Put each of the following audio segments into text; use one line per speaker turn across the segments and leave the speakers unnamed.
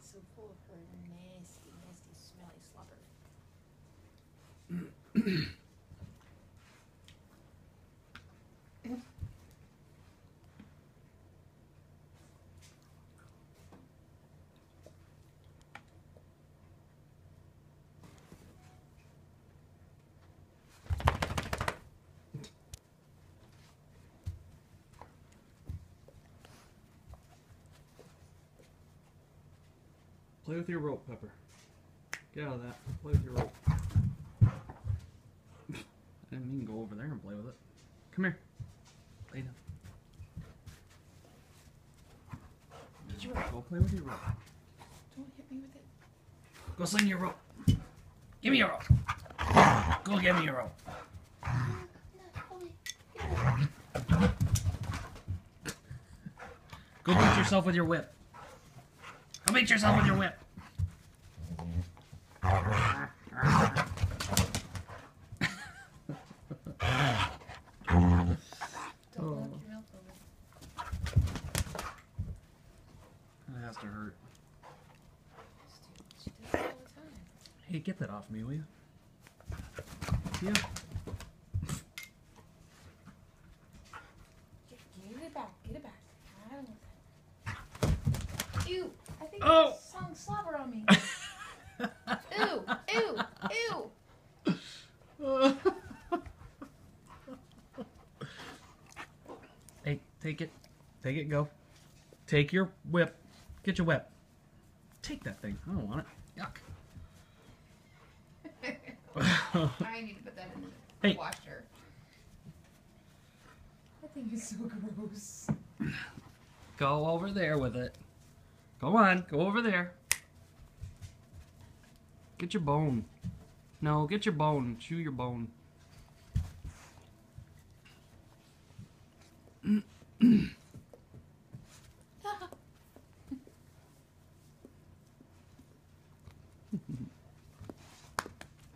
so full of her nasty, nasty, smelly slobber.
Play with your rope, Pepper. Get out of that. Play with your rope. I didn't mean go over there and play with it. Come here. Lay down.
Get your rope.
Go play with your rope.
Don't hit me with it.
Go sling your rope. Give me your rope. Go give me your rope.
No, hold it. Get.
Go beat yourself with your whip. Go beat yourself with your whip.
Don't knock your mouth over.
That has to hurt.
She does it all the time.
Hey, get that off me, will you? Yeah.
Get, get it back. Get it back. I don't want that. Ew. I think
Oh.
there's some slobber on me. ew. Ew. Ew.
hey, take it. Take it, go. Take your whip. Get your whip. Take that thing. I don't want it. Yuck.
I need to put that in the
Hey.
washer. That thing is so gross.
Go over there with it. Go on, go over there. Get your bone. No, get your bone. Chew your bone.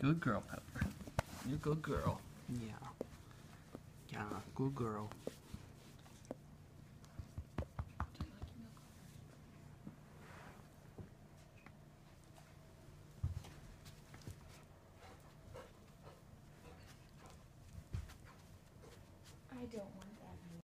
Good girl, Pepper. You're a good girl. Yeah. Yeah, good girl.
Don't want